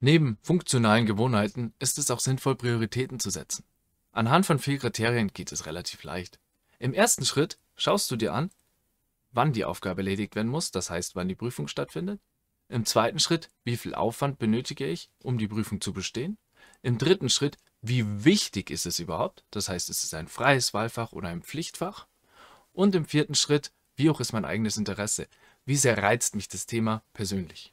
Neben funktionalen Gewohnheiten ist es auch sinnvoll, Prioritäten zu setzen. Anhand von vier Kriterien geht es relativ leicht. Im ersten Schritt schaust du dir an, wann die Aufgabe erledigt werden muss, das heißt, wann die Prüfung stattfindet. Im zweiten Schritt, wie viel Aufwand benötige ich, um die Prüfung zu bestehen. Im dritten Schritt, wie wichtig ist es überhaupt, das heißt, ist es ein freies Wahlfach oder ein Pflichtfach. Und im vierten Schritt, wie hoch ist mein eigenes Interesse, wie sehr reizt mich das Thema persönlich.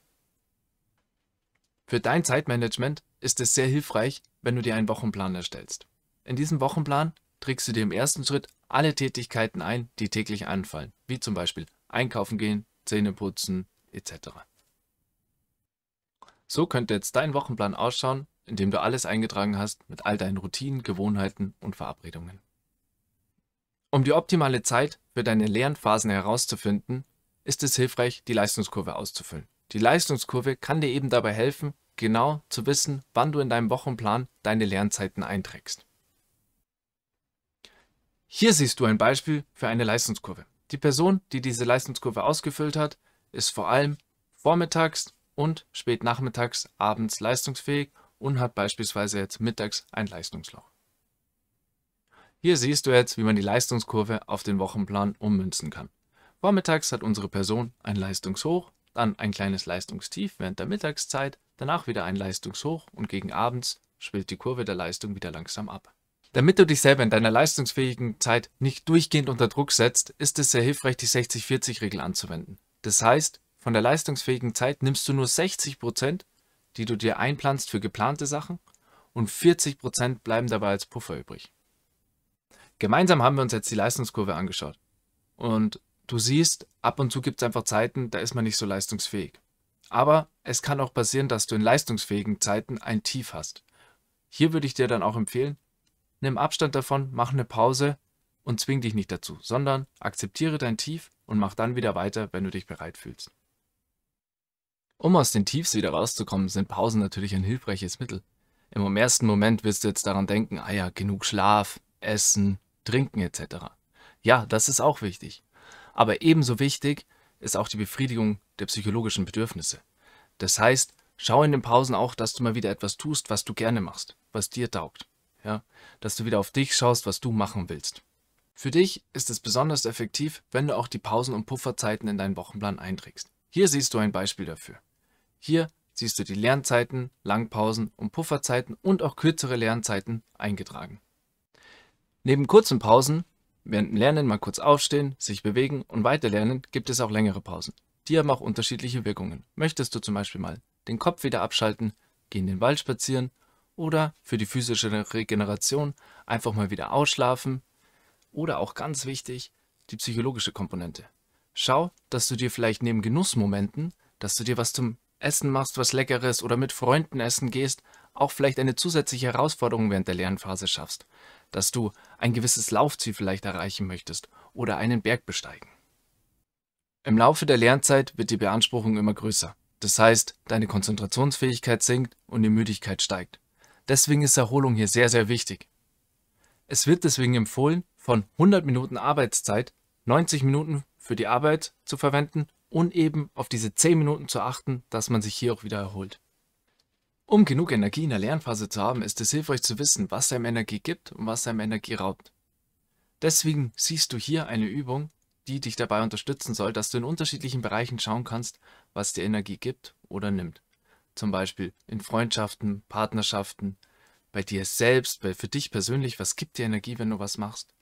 Für dein Zeitmanagement ist es sehr hilfreich, wenn du dir einen Wochenplan erstellst. In diesem Wochenplan trägst du dir im ersten Schritt alle Tätigkeiten ein, die täglich anfallen, wie zum Beispiel einkaufen gehen, Zähne putzen etc. So könnte jetzt dein Wochenplan ausschauen, in dem du alles eingetragen hast mit all deinen Routinen, Gewohnheiten und Verabredungen. Um die optimale Zeit für deine Lernphasen herauszufinden, ist es hilfreich, die Leistungskurve auszufüllen. Die Leistungskurve kann dir eben dabei helfen, genau zu wissen, wann du in deinem Wochenplan deine Lernzeiten einträgst. Hier siehst du ein Beispiel für eine Leistungskurve. Die Person, die diese Leistungskurve ausgefüllt hat, ist vor allem vormittags und spät nachmittags, abends leistungsfähig und hat beispielsweise jetzt mittags ein Leistungsloch. Hier siehst du jetzt, wie man die Leistungskurve auf den Wochenplan ummünzen kann. Vormittags hat unsere Person ein Leistungshoch, dann ein kleines Leistungstief während der Mittagszeit, danach wieder ein Leistungshoch und gegen abends schwillt die Kurve der Leistung wieder langsam ab. Damit du dich selber in deiner leistungsfähigen Zeit nicht durchgehend unter Druck setzt, ist es sehr hilfreich, die 60-40-Regel anzuwenden. Das heißt, von der leistungsfähigen Zeit nimmst du nur 60%, Prozent, die du dir einplanst für geplante Sachen und 40 Prozent bleiben dabei als Puffer übrig. Gemeinsam haben wir uns jetzt die Leistungskurve angeschaut. Und du siehst, ab und zu gibt es einfach Zeiten, da ist man nicht so leistungsfähig. Aber es kann auch passieren, dass du in leistungsfähigen Zeiten ein Tief hast. Hier würde ich dir dann auch empfehlen, nimm Abstand davon, mach eine Pause und zwing dich nicht dazu, sondern akzeptiere dein Tief und mach dann wieder weiter, wenn du dich bereit fühlst. Um aus den Tiefs wieder rauszukommen, sind Pausen natürlich ein hilfreiches Mittel. Im ersten Moment wirst du jetzt daran denken, ah ja, genug Schlaf, Essen, Trinken etc. Ja, das ist auch wichtig. Aber ebenso wichtig ist auch die Befriedigung der psychologischen Bedürfnisse. Das heißt, schau in den Pausen auch, dass du mal wieder etwas tust, was du gerne machst, was dir taugt ja, dass du wieder auf dich schaust, was du machen willst. Für dich ist es besonders effektiv, wenn du auch die Pausen- und Pufferzeiten in deinen Wochenplan einträgst. Hier siehst du ein Beispiel dafür. Hier siehst du die Lernzeiten, Langpausen und Pufferzeiten und auch kürzere Lernzeiten eingetragen. Neben kurzen Pausen, während dem Lernen mal kurz aufstehen, sich bewegen und weiterlernen, gibt es auch längere Pausen. Die haben auch unterschiedliche Wirkungen. Möchtest du zum Beispiel mal den Kopf wieder abschalten, geh in den Wald spazieren oder für die physische Regeneration einfach mal wieder ausschlafen oder auch ganz wichtig, die psychologische Komponente. Schau, dass du dir vielleicht neben Genussmomenten, dass du dir was zum Essen machst, was Leckeres oder mit Freunden essen gehst, auch vielleicht eine zusätzliche Herausforderung während der Lernphase schaffst, dass du ein gewisses Laufziel vielleicht erreichen möchtest oder einen Berg besteigen. Im Laufe der Lernzeit wird die Beanspruchung immer größer. Das heißt, deine Konzentrationsfähigkeit sinkt und die Müdigkeit steigt. Deswegen ist Erholung hier sehr, sehr wichtig. Es wird deswegen empfohlen, von 100 Minuten Arbeitszeit 90 Minuten für die Arbeit zu verwenden und eben auf diese 10 Minuten zu achten, dass man sich hier auch wieder erholt. Um genug Energie in der Lernphase zu haben, ist es hilfreich zu wissen, was einem Energie gibt und was einem Energie raubt. Deswegen siehst du hier eine Übung, die dich dabei unterstützen soll, dass du in unterschiedlichen Bereichen schauen kannst, was dir Energie gibt oder nimmt. Zum Beispiel in Freundschaften, Partnerschaften, bei dir selbst, bei, für dich persönlich, was gibt dir Energie, wenn du was machst?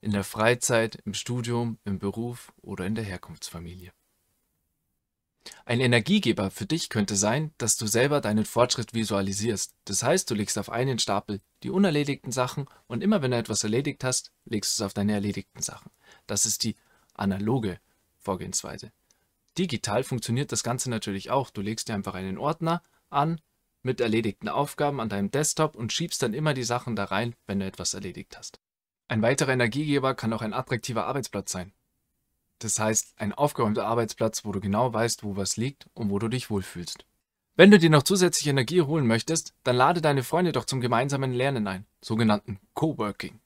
In der Freizeit, im Studium, im Beruf oder in der Herkunftsfamilie. Ein Energiegeber für dich könnte sein, dass du selber deinen Fortschritt visualisierst. Das heißt, du legst auf einen Stapel die unerledigten Sachen und immer wenn du etwas erledigt hast, legst du es auf deine erledigten Sachen. Das ist die analoge Vorgehensweise. Digital funktioniert das Ganze natürlich auch. Du legst dir einfach einen Ordner an mit erledigten Aufgaben an deinem Desktop und schiebst dann immer die Sachen da rein, wenn du etwas erledigt hast. Ein weiterer Energiegeber kann auch ein attraktiver Arbeitsplatz sein. Das heißt, ein aufgeräumter Arbeitsplatz, wo du genau weißt, wo was liegt und wo du dich wohlfühlst. Wenn du dir noch zusätzlich Energie holen möchtest, dann lade deine Freunde doch zum gemeinsamen Lernen ein, sogenannten Coworking.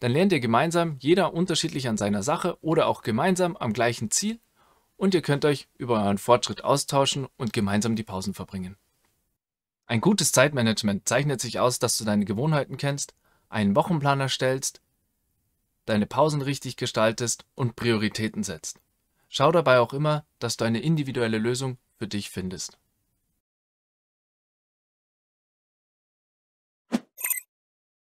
Dann lernt ihr gemeinsam, jeder unterschiedlich an seiner Sache oder auch gemeinsam am gleichen Ziel und ihr könnt euch über euren Fortschritt austauschen und gemeinsam die Pausen verbringen. Ein gutes Zeitmanagement zeichnet sich aus, dass du deine Gewohnheiten kennst, einen Wochenplan erstellst, deine Pausen richtig gestaltest und Prioritäten setzt. Schau dabei auch immer, dass du eine individuelle Lösung für dich findest.